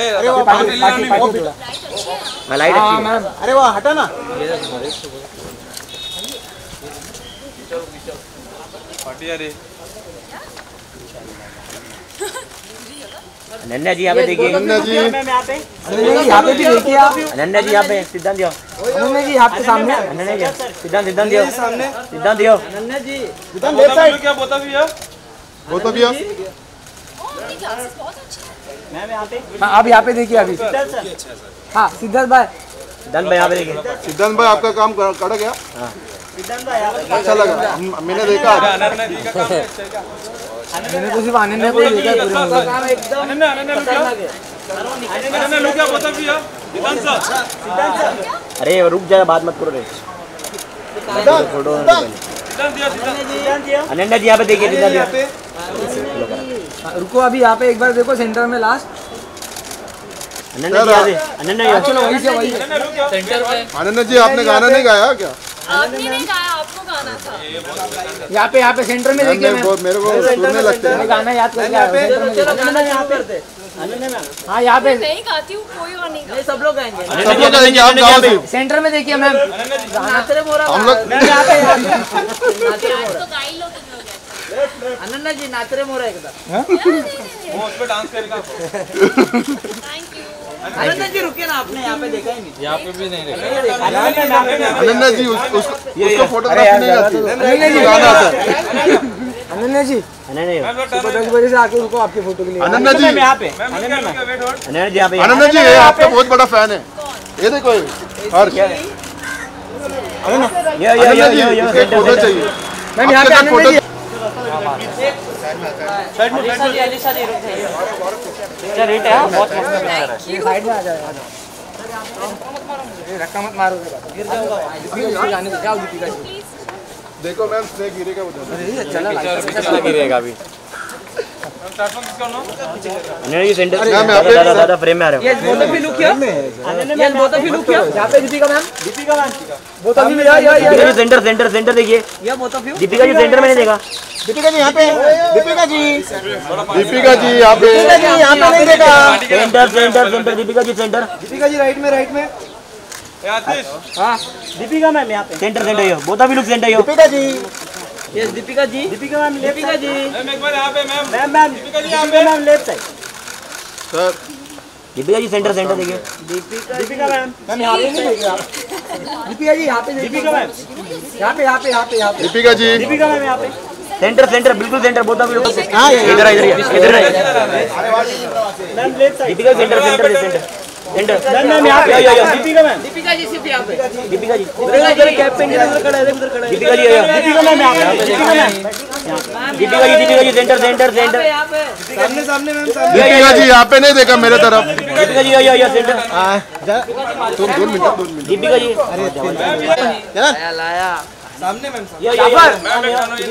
अरे वो मैं। लाइट हाँ। अच्छी है। मैम अरे वो हटा ना। अनन्या जी यहाँ पे देखिए। अनन्या जी अनन्या जी यहाँ पे भी देखिए आप अनन्या जी यहाँ पे सिद्धांत दियो अनन्या जी आपके सामने। अनन्या जी सिद्धांत सिद्धांत दियो सामने। सिद्धांत दियो एकदम लेफ़्ट साइड क्या? बोता भैया वो तो भैया हाँ। आप यहाँ पे देखिए अभी। हाँ सिद्धार्थ भाई। सिद्धांत भाई यहाँ पे देखिए। सिद्धांत भाई आपका काम कर कर गया? अच्छा लगा। मैंने देखा। अनन्या जी काम है अच्छा है क्या मैंने तो सिर्फ़ ही देखा है। अरे रुक जाए बात मत करो रे। फ़ोटो अनन्या जी यहाँ पे देखिए हाँ, रुको अभी यहाँ पे एक बार देखो सेंटर में लास्ट अनन्या जी यहाँ से अनन्या यहाँ चलो वही से वही अनन्या लुक क्या आपने गाना नहीं गाया क्या? आपने नहीं गाया आपको गाना था। यहाँ पे यहाँ पे सेंटर में देखिए मेरे को सुनने लगते हैं। गाना याद करके हूँ, में देखिए। हाँ। यहाँ पे नहीं गाती हूँ कोई और नहीं गाता। सब लोग गाएँगे। सब लोग कहेंगे आप गाओ सिर्फ़ सेंटर में देखिए मैम। हम लोग यहाँ पे यहाँ पे नाचरे मोरा तो गा ही लो तुम लोग ऐसे। अनन्या जी मोरा एकदा वो उस पे डांस करेगा थैंक यू जी रुके ना आपने यहाँ पे देखा ही नहीं अनन्या जी उस, उसको उसको फोटोग्राफी नहीं आती जी गाना आता है अनन्या जी अनन्या जी बजे से आके रुको आपकी फ़ोटो के लिए अनन्या जी वेट होल्ड अनन्या जी यहाँ पे अनन्या जी ये आपका बहुत बड़ा फ़ैन है ये देखो हर्ष यो यो यो जी यो फ़ोटो चाहिए मैम यहाँ पे अनन्या जी अलीशा जी अलीशा जी रुक जाइए रेट है बहुत साइड में आ जाओ जाओ मत मारो गिर जाऊँगा जाने देखो मैम स्नेक गिरेगा उधर गिरेगा अभी। जी सेंटर मैम, दादा दादा दादा फ्रेम में आ रहे ये both of you look here ये both of you look here यहाँ पे दीपिका मैम। दीपिका मैम तो अभी या या हो जी सेंटर सेंटर सेंटर देखिए। ये both of you Deepika ji centre में नहीं देखा। दीपिका जी यहाँ पे। दीपिका जी। दीपिका जी यहाँ पे। यहाँ पे नहीं देखा। Centre centre centre Deepika ji centre Deepika ji right में राइट में। आतिश दीपिका मैम यहाँ पे। सेंटर सेंटर यो बोता भी look centre you Deepika ji. Yes Deepika ji Deepika ma'am Deepika ji ma'am एक बार यहाँ पे ma'am ma'am ma'am Deepika ji यहाँ पे ma'am left side sir Deepika ji centre centre देखिए दीपिका दीपिका मैम मैम यहाँ पे नहीं देखे आप दीपिका जी यहाँ पे दीपिका मैम यहाँ पे यहाँ पे यहाँ पे यहाँ पे दीपिका जी दीपिका मैम यहाँ पे सेंटर सेंटर बिल्कुल सेंटर बोता भी लुक हाँ इधर आ, इधर आ, इधर आ। Ma'am left side Deepika centre centre centre centre ma'am यहाँ पे। दीपिका मैम दीपिका जी सिर्फ़ यहाँ पे। दीपिका जी उधर कैप के उधर खड़ा है उधर खड़ा है। Deepika ji yo, yo. Deepika ma'am यहाँ पे Deepika ma'am Deepika ji Deepika ji centre centre centre यहाँ पे। सामने सामने मैम दीपिका जी यहाँ पे नहीं देखा मेरे तरफ़। दीपिका जी यो यो यो सेंटर दो दो मिनट। दो मिनट। दीपिका जी लाया। लाया यो यो यो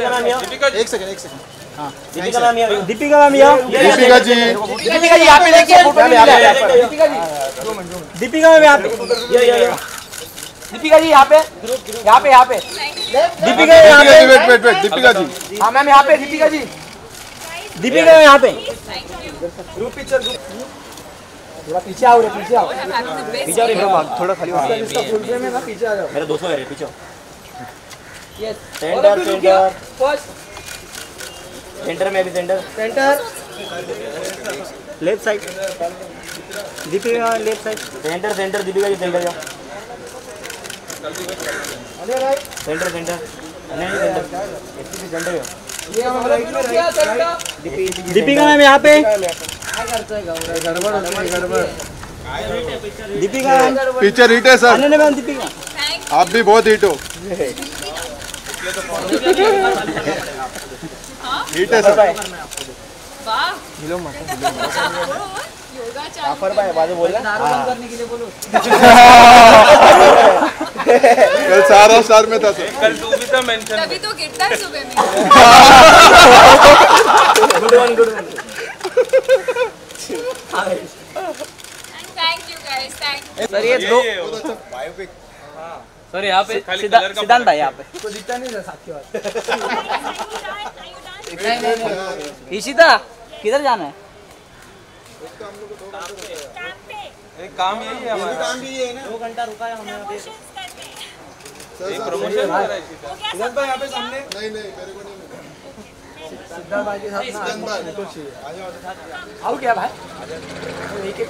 मैम जी एक सेकंड एक second Deepika ma'am Deepika ma'am यहाँ दीपिका जी। दीपिका जी यहाँ पे देखिए फ़ोटो यहाँ पे, यहाँ पे। दीपिका जी। दीपिका मैम यहाँ पे यो यो यो दीपिका जी यहाँ पे। यहाँ पे यहाँ पे। दीपिका यहाँ दीपिका पे। Wait wait wait Deepika ji. हाँ मैम यहाँ पे दीपिका जी। दीपिका मैम यहाँ पे। ग्रुप पिक्चर थोड़ा पीछे आओ रे पीछे आओ। पीछे इधर भाग, थोड़ा खाली भाग। इसका फुल फ्रेम है ना पीछे आ जाओ। मेरे दोस्तों है रे, पीछे आओ। Yes centre centre first centre में भी centre. Centre. Left side. Deepika left side. Centre centre Deepika ji centre जाओ। Centre centre. नहीं सेंटर। सेंटर दीपिका मैम यहाँ पे। दीपिका। पिक्चर हिट है सर अनन्या मैम दीपिका। आप भी बहुत हिट हो। हिट है सर वाह योगा चालू पर भाई बाजू बोल रहा नारोल करने के लिए बोलो कल सारा स्टार में था सर कल तू भी था मेंशन तभी तो गिरता है सुबह में good one good one thank you guys thank sir ये दो बायोपिक सर यहाँ पे सिद्धांत सिद्धांत भाई यहाँ पे तो दिखता नहीं था साथ के बाद ईशिता किधर जाना है? एक काम यही है हमारा। काम भी है ना। दो घंटा रुका है हमने अभी। एक प्रमोशन करायची सिद्धांत भाई यहाँ पे सामने। नहीं नहीं मेरे को नहीं मिला। सिद्धार्थ भाई के साथ ना चाहिए आओ क्या भाई। एक एक